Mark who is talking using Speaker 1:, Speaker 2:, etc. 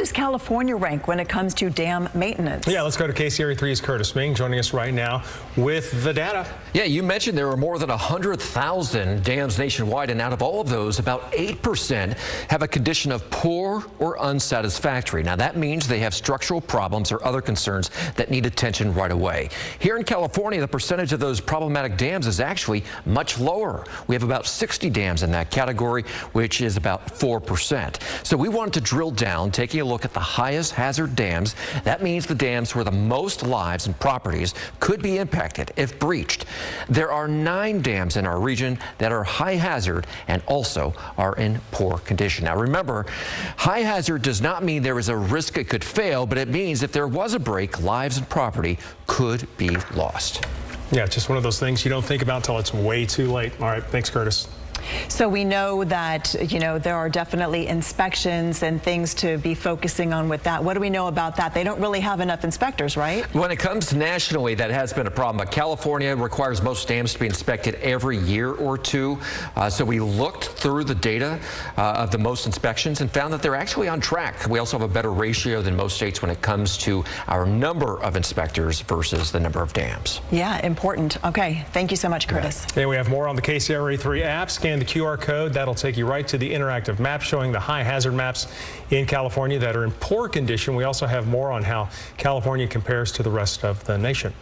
Speaker 1: does California rank when it comes to dam maintenance?
Speaker 2: Yeah, let's go to KCRA 3's Kurtis Ming joining us right now with the data.
Speaker 3: Yeah, you mentioned there are more than 100,000 dams nationwide, and out of all of those, about 8% have a condition of poor or unsatisfactory. Now, that means they have structural problems or other concerns that need attention right away. Here in California, the percentage of those problematic dams is actually much lower. We have about 60 dams in that category, which is about 4%. So we wanted to drill down, taking a look at the highest hazard dams. That means the dams where the most lives and properties could be impacted if breached. There are nine dams in our region that are high hazard and also are in poor condition. Now remember, high hazard does not mean there is a risk it could fail, but it means if there was a break, lives and property could be lost.
Speaker 2: Yeah, just one of those things you don't think about until it's way too late. All right, thanks, Kurtis.
Speaker 1: So we know that, you know, there are definitely inspections and things to be focusing on with that. What do we know about that? They don't really have enough inspectors, right?
Speaker 3: When it comes nationally, that has been a problem. But California requires most dams to be inspected every year or two. Uh, so we looked through the data uh, of the most inspections and found that they're actually on track. We also have a better ratio than most states when it comes to our number of inspectors versus the number of dams.
Speaker 1: Yeah, important. Okay, thank you so much, Kurtis.
Speaker 2: Yeah, we have more on the KCRA 3 app. Scan the QR code. That'll take you right to the interactive map showing the high hazard maps in California that are in poor condition. We also have more on how California compares to the rest of the nation.